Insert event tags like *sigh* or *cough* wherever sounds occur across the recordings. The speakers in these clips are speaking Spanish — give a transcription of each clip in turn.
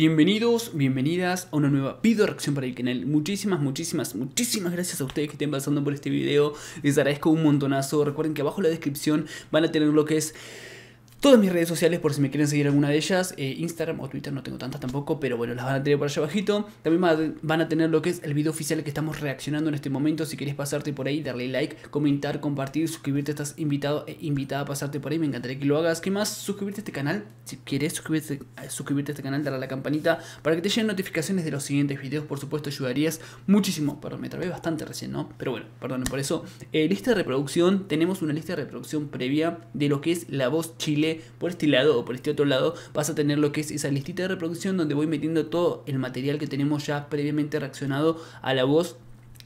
Bienvenidos, bienvenidas a una nueva video reacción para el canal. Muchísimas, muchísimas, muchísimas gracias a ustedes que estén pasando por este video. Les agradezco un montonazo. Recuerden que abajo en la descripción van a tener lo que es Todas mis redes sociales por si me quieren seguir alguna de ellas, eh, Instagram o Twitter no tengo tantas tampoco, pero bueno, las van a tener por allá abajito. También van a tener lo que es el video oficial que estamos reaccionando en este momento. Si querés pasarte por ahí, darle like, comentar, compartir, suscribirte, estás invitado e invitada a pasarte por ahí, me encantaría que lo hagas. ¿Qué más? Suscribirte a este canal, si quieres suscribirte, eh, suscribirte a este canal, darle a la campanita para que te lleguen notificaciones de los siguientes videos, por supuesto ayudarías muchísimo. Perdón, me trabé bastante recién, ¿no? Pero bueno, perdón por eso. Eh, lista de reproducción, tenemos una lista de reproducción previa de lo que es La Voz Chile por este lado o por este otro lado vas a tener lo que es esa listita de reproducción donde voy metiendo todo el material que tenemos ya previamente reaccionado a la voz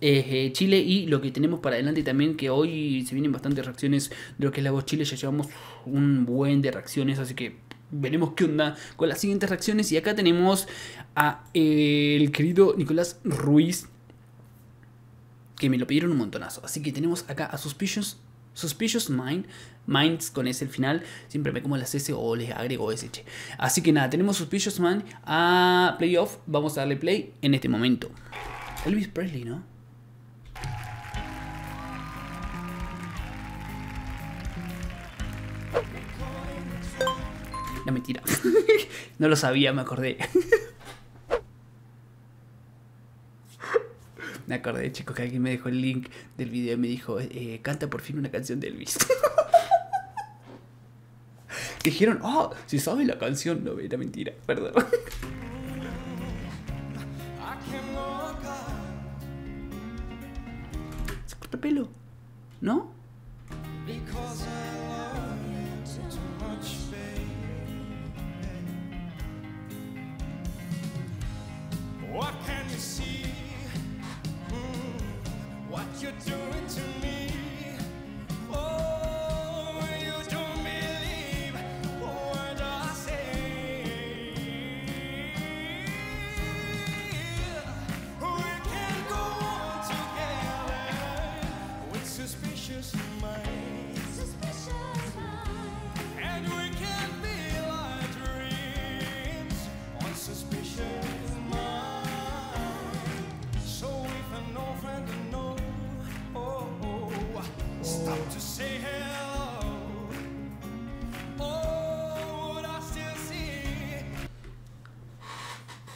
eh, Chile y lo que tenemos para adelante también que hoy se vienen bastantes reacciones de lo que es la voz Chile ya llevamos un buen de reacciones así que veremos qué onda con las siguientes reacciones. Y acá tenemos a eh, el querido Nicolás Ruiz que me lo pidieron un montonazo. Así que tenemos acá a Suspicious Suspicious Mind, Minds con S el final, siempre me como las S o les agrego S. Así que nada, tenemos Suspicious Mind a Playoff, vamos a darle play en este momento. Elvis Presley, ¿no? La mentira. *laughs* no lo sabía, me acordé. *laughs* Me acordé, chicos, que alguien me dejó el link del video y me dijo, eh, canta por fin una canción de Elvis. *laughs* Dijeron, oh, si sabe la canción, no, era mentira, perdón. *laughs* Se corta pelo, ¿no? What can you see? do it to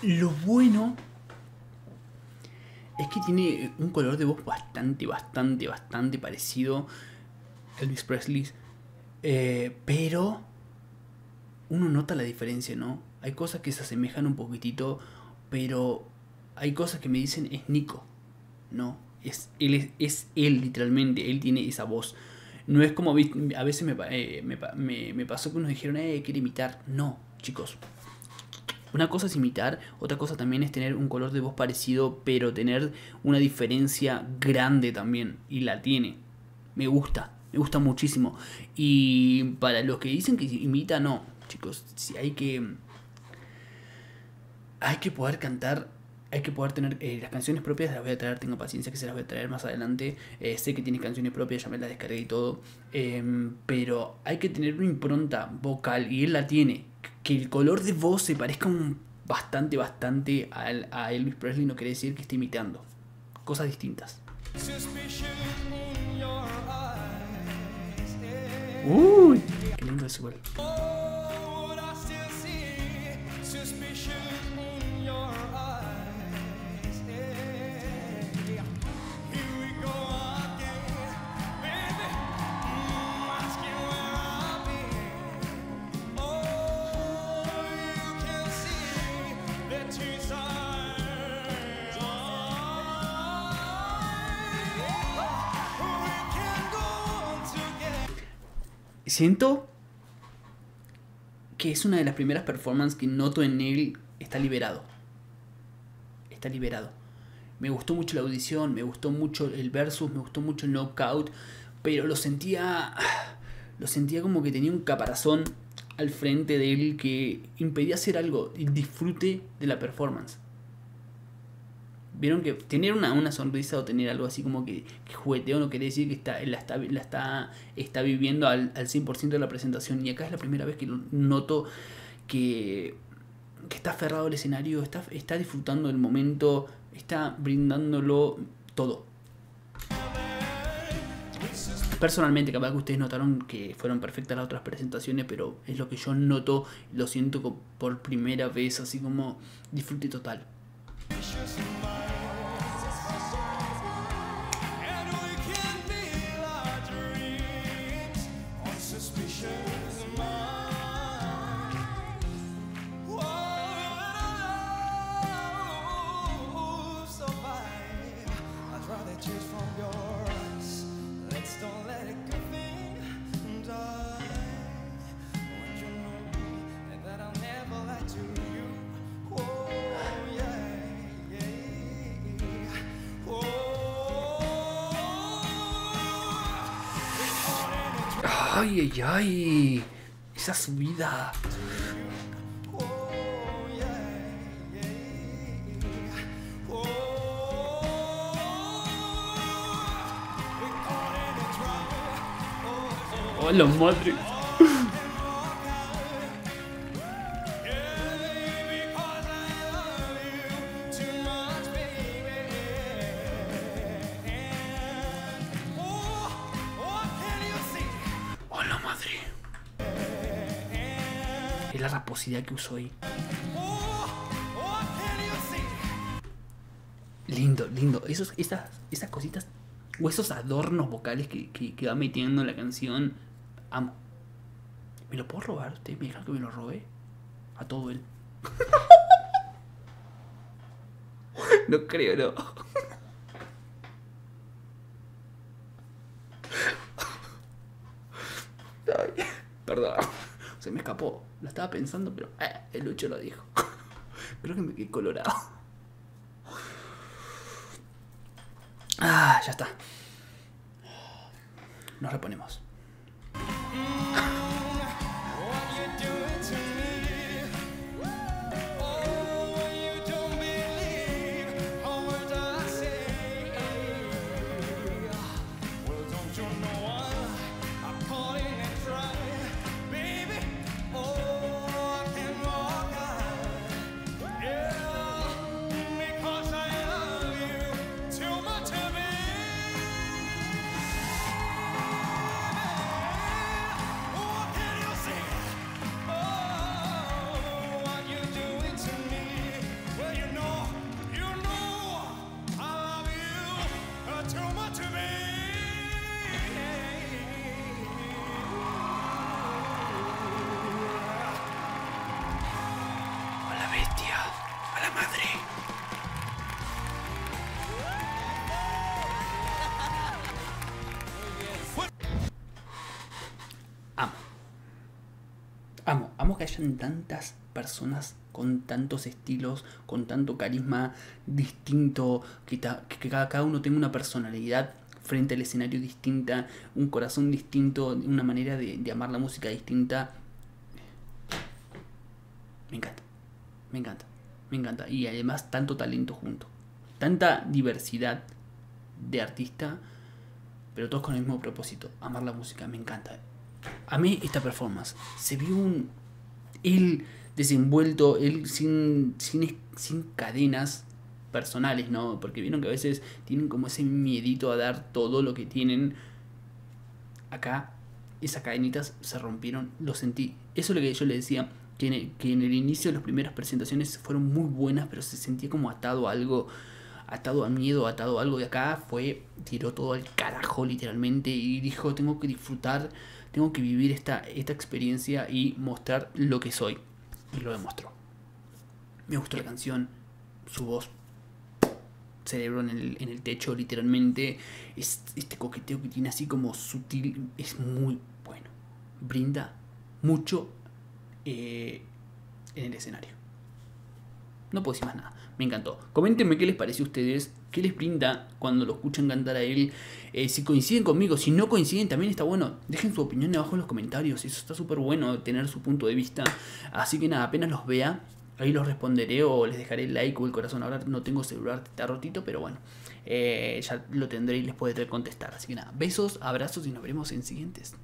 Lo bueno es que tiene un color de voz bastante, bastante, bastante parecido a Elvis Presley. Eh, pero uno nota la diferencia, ¿no? Hay cosas que se asemejan un poquitito, pero hay cosas que me dicen es Nico, ¿no? Es él, literalmente, él tiene esa voz. No es como a veces me, eh, me pasó que nos dijeron, eh, quiere imitar. No, chicos, una cosa es imitar, otra cosa también es tener un color de voz parecido, pero tener una diferencia grande también. Y la tiene. Me gusta, me gusta muchísimo. Y para los que dicen que imita, no, chicos, si hay que... Hay que poder cantar hay que poder tener eh, las canciones propias, las voy a traer, tengo paciencia que se las voy a traer más adelante. Eh, sé que tiene canciones propias, ya me las descargué y todo. Em, pero hay que tener una impronta vocal y él la tiene que el color de voz se parezca un bastante, bastante a Elvis Presley no quiere decir que esté imitando. Cosas distintas. Uy, qué lindo es igual. Siento que es una de las primeras performances que noto en él está liberado. Está liberado. Me gustó mucho la audición, me gustó mucho el versus, me gustó mucho el knockout, pero lo sentía lo sentía como que tenía un caparazón al frente de él que impedía hacer algo y disfrute de la performance. Vieron que tener una, una sonrisa o tener algo así como que, jugueteo no quiere decir que está, la, está, la está, está viviendo al, al 100% de la presentación. Y acá es la primera vez que noto que que está aferrado al escenario, está, está disfrutando del momento, está brindándolo todo. Personalmente, capaz que ustedes notaron que fueron perfectas las otras presentaciones, pero es lo que yo noto, lo siento por primera vez, así como disfrute total. Ay, ay, ay. Esa subida. Hola, madre. Hola, *laughs* Es la raposidad que uso ahí. Lindo, lindo. Esos, esas, esas cositas o esos adornos vocales que, que, va metiendo en la canción. Amo. ¿Me lo puedo robar? ¿Ustedes me dijeron que me lo robé? A todo él. *laughs* no creo, no. Ay, perdón. Se escapó. Lo estaba pensando, pero eh, el Lucho lo dijo. *laughs* Creo que me quedé colorado. Ah, ya está. Nos reponemos. Madre. Amo. Amo, amo que hayan tantas personas con tantos estilos, con tanto carisma distinto, que, ta- cada uno tenga una personalidad frente al escenario distinta, un corazón distinto, una manera de, de amar la música distinta. Me encanta, me encanta, me encanta. Y además tanto talento junto. Tanta diversidad de artista, pero todos con el mismo propósito, amar la música, me encanta. A mí esta performance, se vio un... Él desenvuelto, él sin, sin, sin cadenas personales, ¿no? Porque vieron que a veces tienen como ese miedito a dar todo lo que tienen. Acá, esas cadenitas se rompieron, lo sentí. Eso es lo que yo le decía, que en, el, que en el inicio de las primeras presentaciones fueron muy buenas, pero se sentía como atado a algo, atado a miedo, atado a algo de acá. Fue, tiró todo al carajo literalmente y dijo, tengo que disfrutar, tengo que vivir esta, esta experiencia y mostrar lo que soy. Y lo demostró. Me gustó la canción, su voz cerebro en el, en el techo, literalmente. Es, este coqueteo que tiene así como sutil es muy bueno. Brinda mucho eh, en el escenario. No puedo decir más nada. Me encantó. Coméntenme qué les pareció a ustedes. ¿Qué les brinda cuando lo escuchan cantar a él? Eh, si coinciden conmigo, si no coinciden, también está bueno. Dejen su opinión abajo en los comentarios. Eso está súper bueno, tener su punto de vista. Así que nada, apenas los vea, ahí los responderé o les dejaré el like o el corazón. Ahora no tengo celular, está rotito, pero bueno, eh, ya lo tendré y les podré contestar. Así que nada, besos, abrazos y nos veremos en siguientes.